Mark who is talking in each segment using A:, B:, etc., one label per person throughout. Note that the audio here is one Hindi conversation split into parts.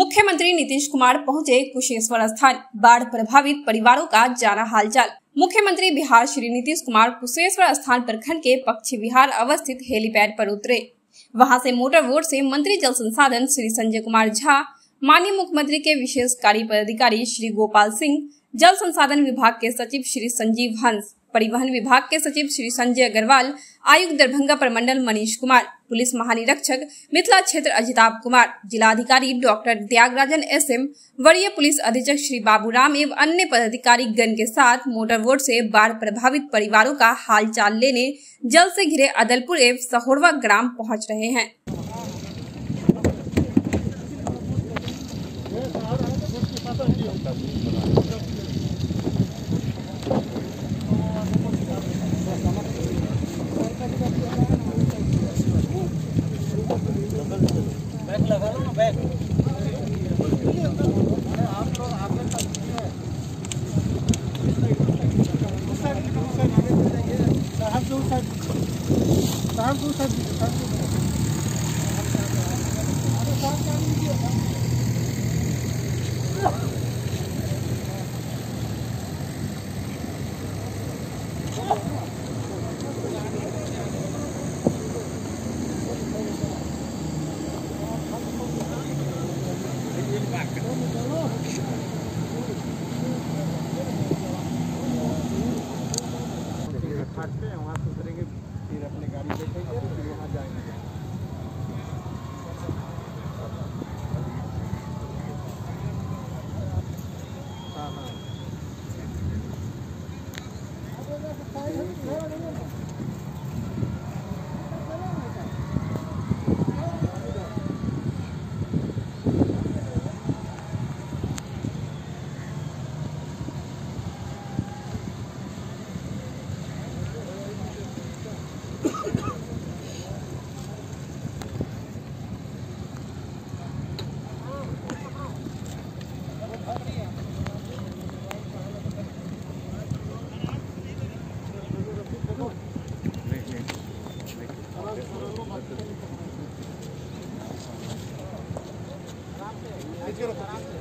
A: मुख्यमंत्री नीतीश कुमार पहुँचे कुशेश्वर स्थान। बाढ़ प्रभावित परिवारों का जाना हालचाल। मुख्यमंत्री बिहार श्री नीतीश कुमार कुशेश्वर स्थान प्रखंड के पक्षी विहार अवस्थित हेलीपैड पर उतरे। वहाँ से मोटर बोट से मंत्री जल संसाधन श्री संजय कुमार झा, माननीय मुख्यमंत्री के विशेष कार्य पदाधिकारी श्री गोपाल सिंह, जल संसाधन विभाग के सचिव श्री संजीव हंस परिवहन विभाग के सचिव श्री संजय अग्रवाल, आयुक्त दरभंगा प्रमंडल मनीष कुमार, पुलिस महानिरीक्षक मिथिला क्षेत्र अजिताभ कुमार, जिलाधिकारी डॉक्टर त्यागराजन एस एम, वरीय पुलिस अधीक्षक श्री बाबूराम एवं अन्य पदाधिकारी गण के साथ मोटर बोट से बाढ़ प्रभावित परिवारों का हालचाल लेने जल से घिरे अदलपुर एवं सहोरवा ग्राम पहुँच रहे हैं।
B: साहब दो साहब साहब दो साहब Grazie.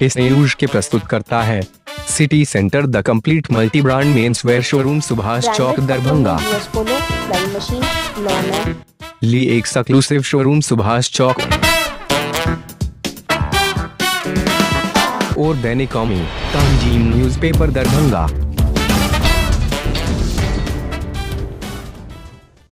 C: इस न्यूज़ के प्रस्तुत करता है city centre the complete multi brand mens wear showroom Subhash Chowk Darbhanga. ली एक सक्लूसिव शोरूम सुभाष चौक। और दैनिक कौमी तंजीम न्यूज़पेपर दरभंगा।